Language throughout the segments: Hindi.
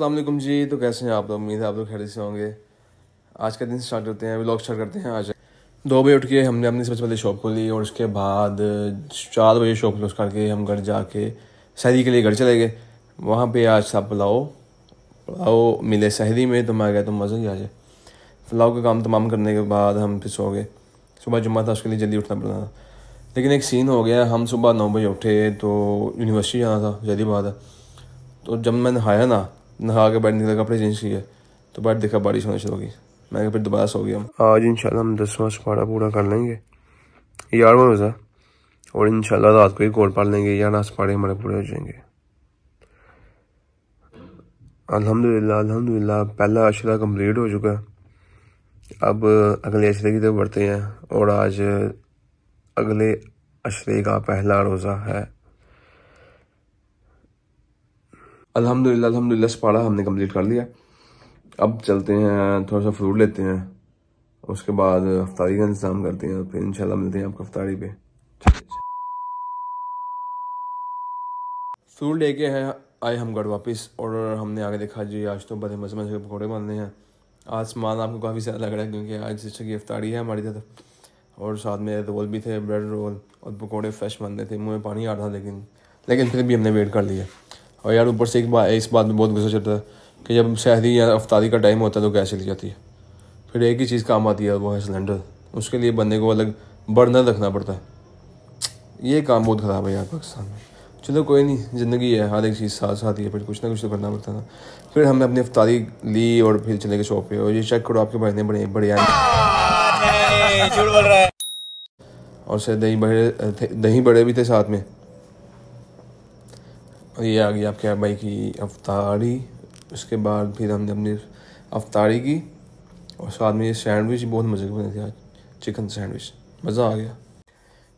वालेकुम जी तो कैसे हैं आप लोग? उम्मीद है आप लोग खैर से होंगे। आज का दिन स्टार्ट करते हैं व्लॉग स्टार्ट करते हैं आज। दो बजे उठ के हमने अपनी सबसे पहले शॉप खोली और उसके बाद चार बजे शॉप क्लोज करके हम घर जाके सहरी के लिए घर चले गए। वहाँ पे आज था पुलाव। पुलाव मिले सहरी में तो मैं गया तो मज़ा ही आ जाए। पुलाव का काम तमाम करने के बाद हम फिर सो गए। सुबह जुम्मा था, उसके लिए जल्दी उठना पड़ना था। लेकिन एक सीन हो गया, हम सुबह नौ बजे उठे तो यूनिवर्सिटी जाना था जल्दी बात है तो जब मैं नहाया ना, नहा के बैठ निकला, कपड़े चेंज किए तो बैठ देखा बारिश होने शुरू हो गई। मैं फिर दोबारा सो गया। आज इंशाल्लाह हम दसवां सपाड़ा पूरा कर लेंगे। ग्यारहवा रोज़ा, और इंशाल्लाह रात को एक और पढ़ लेंगे ग्यारह सपाड़े हमारे पूरे हो जाएँगे। अल्हम्दुलिल्लाह अल्हम्दुलिल्लाह, पहला अशरा कंप्लीट हो चुका है। अब अगले अशरे की तरफ़ बढ़ते हैं, और आज अगले अशरे का पहला रोज़ा है। अल्हम्दुलिल्लाह अल्हम्दुलिल्लाह सपाड़ा हमने कंप्लीट कर लिया। अब चलते हैं थोड़ा सा फ्रूट लेते हैं। उसके बाद अफ्तारी का इंतज़ाम करते हैं फिर इंशाल्लाह मिलते हैं आपको अफ्तारी पे। फ्रूट लेके हैं आए हम घर वापस और हमने आगे देखा जी आज तो बड़े मज़े मज़े के पकौड़े बनने हैं। आज सामान आपको काफ़ी ज़्यादा लग रहा है क्योंकि आज सिस्टर की अफ्तारी है हमारी तरफ़। और साथ में रोल भी थे ब्रेड रोल और पकौड़े फ्रेश बनने थे, मुँह में पानी आ रहा था लेकिन लेकिन फिर भी हमने वेट कर लिया। और यार ऊपर से एक बात इस बात में बहुत गुस्सा चलता है कि जब शहरी या अफ्तारी का टाइम होता है तो गैस चली जाती है? फिर एक ही चीज़ काम आती है वो है सिलेंडर उसके लिए बंदे को अलग बर्नर रखना पड़ता है। ये काम बहुत ख़राब है यार पाकिस्तान में। चलो कोई नहीं, ज़िंदगी है, हर एक चीज़ साथ साथ ही है, फिर कुछ ना कुछ तो करना पड़ता है फिर हमने अपनी अफ्तारी ली और फिर चले गए शॉप पे, और ये चेक करो आपके बड़े बड़े बढ़िया और से दही बड़े दही बड़े भी थे साथ में। और ये आ गई आपके भाई की अफ्तारी उसके बाद फिर हमने अपनी अफ्तारी की। और साथ में ये सैंडविच बहुत मज़े के बने थे आज चिकन सैंडविच मज़ा आ गया।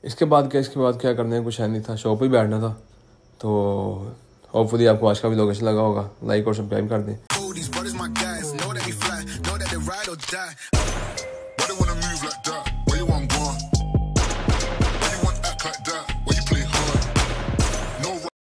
इसके बाद क्या इसके बाद क्या करने का कुछ है नहीं था शॉप पे बैठना था। तो होपफुली आपको आज का भी लोकेशन लगा होगा लाइक और सब्सक्राइब कर दें।